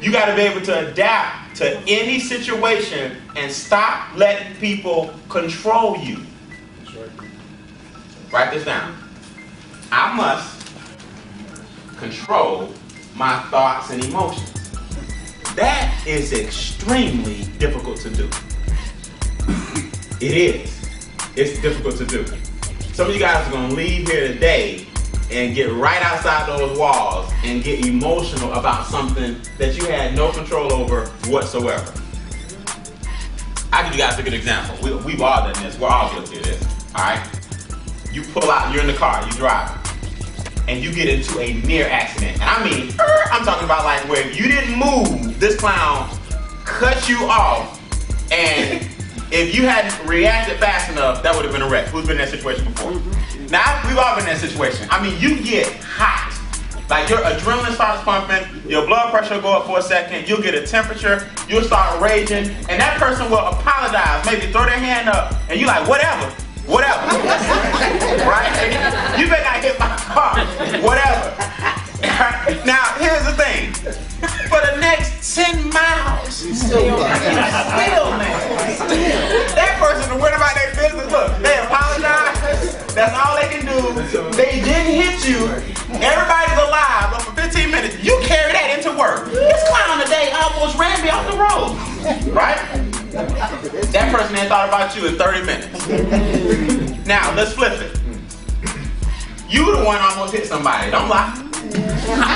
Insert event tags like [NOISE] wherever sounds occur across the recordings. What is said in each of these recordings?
You got to be able to adapt to any situation and stop letting people control you. Write this down. I must control my thoughts and emotions. That is extremely difficult to do. It is. It's difficult to do. Some of you guys are going to leave here today and get right outside those walls and get emotional about something that you had no control over whatsoever. I'll give you guys a good example. We, we've all done this. We're all guilty of this. All right? You pull out, you're in the car, you drive, and you get into a near accident. And I mean, er, [LAUGHS] I'm talking about like where you didn't move, this clown cut you off, and [LAUGHS] if you hadn't reacted fast enough, that would have been a wreck. Who's been in that situation before? Now, we've all been in that situation. I mean, you get hot. Like your adrenaline starts pumping, your blood pressure will go up for a second, you'll get a temperature, you'll start raging, and that person will apologize, maybe throw their hand up, and you're like, whatever, whatever. [LAUGHS] right? You better not hit my car, whatever. [LAUGHS] now, That person ain't thought about you in 30 minutes. [LAUGHS] Now, let's flip it. You the one almost hit somebody. Don't lie.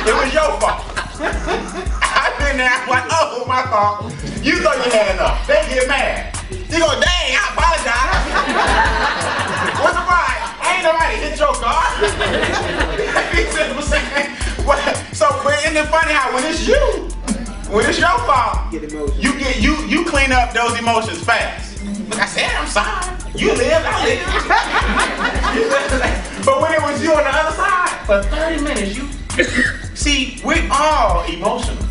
It was your fault. I've been there. I'm like, oh, my fault. You thought you had enough. They get mad. You go, dang, I apologize. What's the problem? Ain't nobody hit your car. [LAUGHS] you see what I'm? So, but isn't it funny how when it's you, when it's your fault, you get you you clean up those emotions fast. I said, I'm sorry. You live, I live. [LAUGHS] but when it was you on the other side, for 30 minutes, you see, we're all emotional.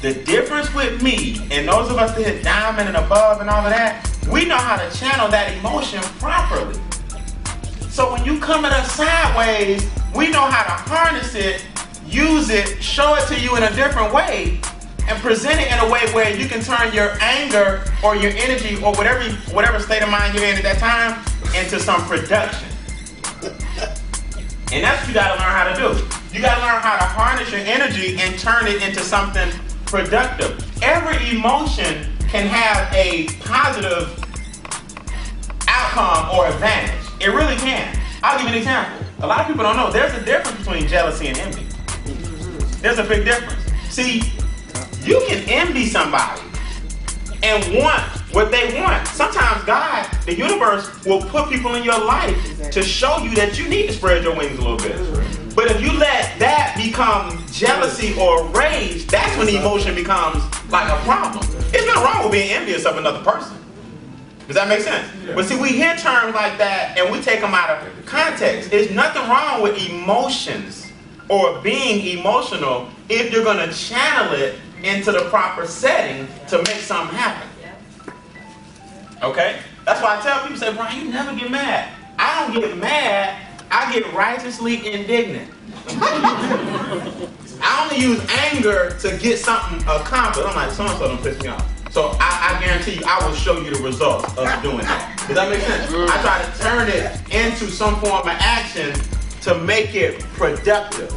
The difference with me and those of us that hit diamond and above and all of that, we know how to channel that emotion properly. So when you come at us sideways, we know how to harness it, use it, show it to you in a different way, and present it in a way where you can turn your anger or your energy or whatever whatever state of mind you're in at that time into some production. And that's what you gotta learn how to do. You gotta learn how to harness your energy and turn it into something productive. Every emotion can have a positive outcome or advantage. It really can. I'll give you an example. A lot of people don't know there's a difference between jealousy and envy. There's a big difference. See, you can envy somebody and want what they want. Sometimes God, the universe, will put people in your life to show you that you need to spread your wings a little bit. But if you let that become jealousy or rage, that's when the emotion becomes like a problem. It's not wrong with being envious of another person. Does that make sense? But see, we hear terms like that and we take them out of context. There's nothing wrong with emotions or being emotional if you're going to channel it into the proper setting to make something happen. Okay? That's why I tell people, say, Brian, you never get mad. I don't get mad, I get righteously indignant. [LAUGHS] I only use anger to get something accomplished. I'm like, so-and-so don't piss me off. So I, I, guarantee you, I will show you the results of doing that. Does that make sense? I try to turn it into some form of action to make it productive.